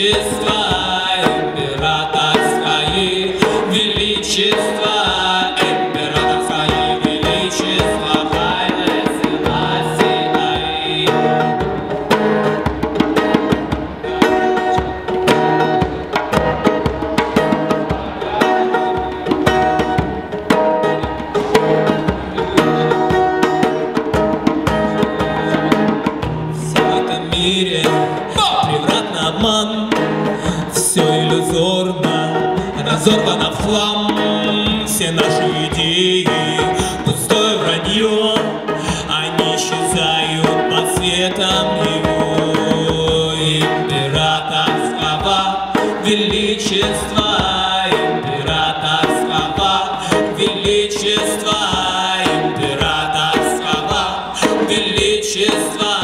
Величество императора императорское, величество. императора свои, величество Хайле Селасинаи. В этом мире Превратно обман разорвана в хлам. Все наши идеи, пустое вранье. Они исчезают под светом его. Императорского величества Императорского величества Императорского величества.